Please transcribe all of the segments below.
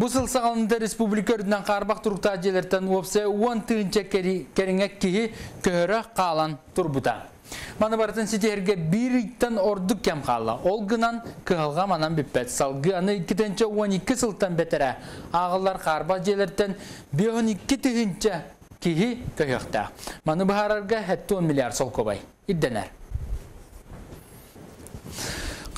Бусыл сағалында республика үрдінен қарбақ тұрықта желерттен опсы 10 тыынча керіңе кихи көхірі қалан тұрбыта. Маны бартын сетерге бір иттен ордық кем қалы. Ол гынан кығылға манан біппәт. Салғы аны 2-12 сылттан бетірі. Ағылар қарбақ желерттен 12 тыынча кихи көхіқта. Маны бұхарарға 10 миллиард сол көбай. Идденер.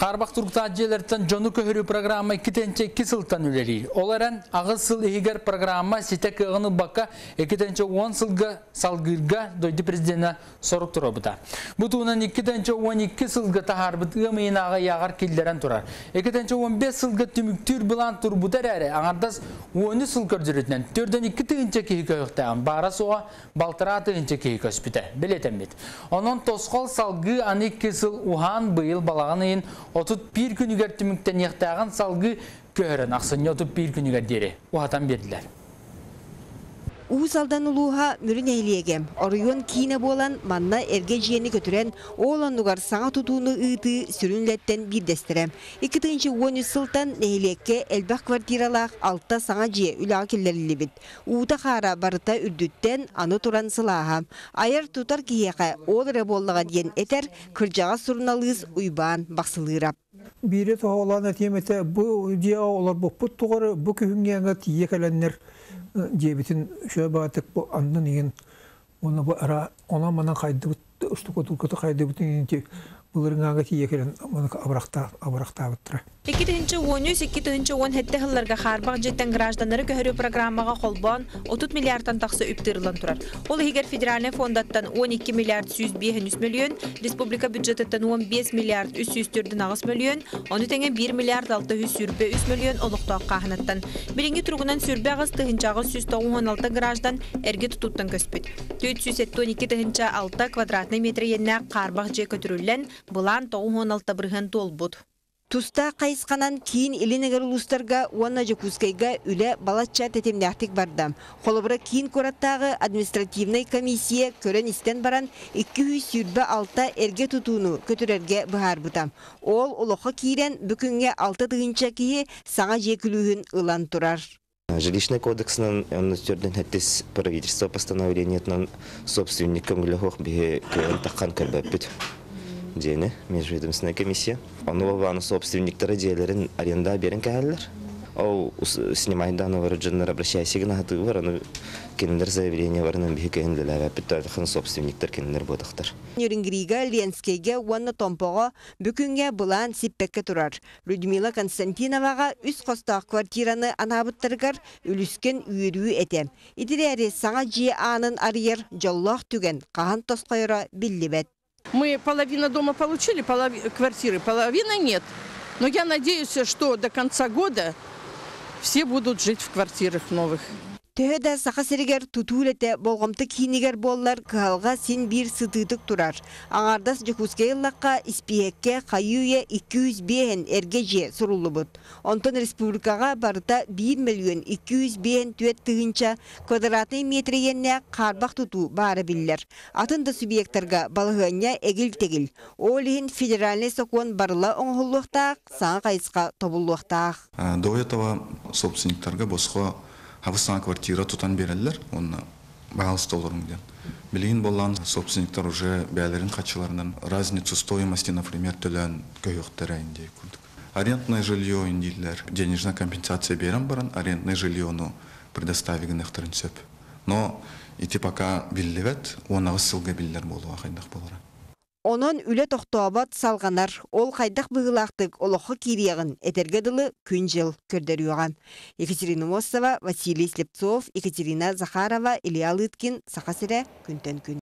Қарбақ тұрқта желерттен жону көхірі программа китенче кисылтан үлері. Оларан ағыз сыл егер программа сите кығыны баққа екітенче 10 сылға салгырға дойды президенті сорық тұры бұта. Бұтуынан екітенче 12 сылға тахар бұтығы мейін аға яғар келдерен тұрар. Екітенче 15 сылға түміктүр бұлан тұр бұтар әрі. Аңардас 10 сыл көрдірітінен. Төрден 2 тыгынче кейі көйіқтаған. Бара соға балтыра тыгынче кейі көспіті. Білетен бет. Онын тосқол салғы аны кесіл ухан бұйыл балаған ең отут пир күнүгер түмүктен яктаган салгы көөрөн аксын отут пир күнүгер дере. Уатан бердилер Уусалдан улууха мүрін әйлиегем. Орыйон кийіне болан манна эрге жиені көтірен оланугар саңа тутууну ыыты сүрүнлеттен бирдестірем. Iki тыынчы он сылтан нәйлекке элбақ квартиралақ алта саңа жие үлаға келлерілі бит. Uuта қара барыта үрдүттен аны туран сылаға. Айыр тутар киеқа ол реболлаға диен этер кыржаға сурналыз уйбаан бақсылырап. Бире тоолана темете бу дия олар бу пут тугары бу күнгенге тие каленнер дебитин шө батык бу андан иген оны бу ара она мана кайды бут устуко туркото кайды бут инти булырыңага тие келен мана абракта абракта буттра Ики тыһынчы уонюс, ики тыһынчы уон хетте хылларга харбак жеттен гражданнары көһөрү программага холбон 30 миллиардтан тақсы үптырылан турар. Ол егер федеральный фондаттан 12 миллиард 105 миллион, республика бюджететтен 15 миллиард 349 миллион, оны теңе 1 миллиард 600 сүрбе 3 миллион олуктоок каханаттан. Биринги тургунан сүрбе агыс тыһынчагы 196 граждан эрге тутуттан көспүт. 472 тыһынча 6 квадратный метр енне карбак же көтүрүллен, булан 96 быргын толбут. Туста қайысқанан кейін илинегер улустарга уанна жекускайга үле балатча тетемнәхтик бардам. Холобыра кейін кораттағы административный комиссия көрен истен баран 200 сүрбе алта эрге тутууну көтөрерге бахар бутам. Ол олоха киирен бүкүнгө алты тыгынча кии саңа жекүлүүһүн ылан турар. Жилищный кодексынан он тверден хаттис правительство постановлениетынан собственникам глехох бе көн таккан кырбаппит. Дені межведомственная комиссия. Оны бабаны собственниктары диелерин аренда берен кәһәлләр. Ол снимайда аны бар дженнер обращайся хаты бар аны кендер заявление бар аны бихе кендер бит собственниктар кендер бодактар. Нюрингрига Ленскейге уанна томпого бүкүнгө булан сиппекке турар. Людмила Константиновага үс костак квартираны анабыттыргар үлүскен үйрүү этем. Идилери саңа жи анын арьер жоллох түген кахан тоскойро биллибет. Мы половина дома получили, полови... квартиры, половина нет. Но я надеюсь, что до конца года все будут жить в квартирах новых. Төһөдә саха серигер тутуулете болгомты кинигер боллар калга син бир сытытык турар. Аңардас жукускейллакка испиекке кайюе 200 бен эргеже сурулубут. Онтон республикага барыта 1 миллион 200 бен түет тыгынча квадратный метр енне карбак туту бары биллер. Атында субъекттарга балыгыня эгил тегил. Олин федеральный закон барыла оңхуллуктак, саң кайыска тобуллуктак. До этого собственниктарга боско хабысаңа квартира тутан берелер, оны бағалыс долларың ден. Білейін болған собственниктар уже бәлерін қатшыларынан разницу стоимости, например, төлен көйіқтер әйінде күндік. Арендное жилье индилер, денежная компенсация берем баран, арендное жилье ну предоставиген эхтерін сөп. Но ити пока биллевет, оны сылға биллер болуға қайдақ болары. Онон үле тоқтуабат салғанар, ол қайдақ бұғылақтық олықы кириягын этергедылы күн жыл. Екатерина Мосова, Василий Слепцов, Екатерина Захарова, Илья Лыткин, Сақасыре, күнтен күн.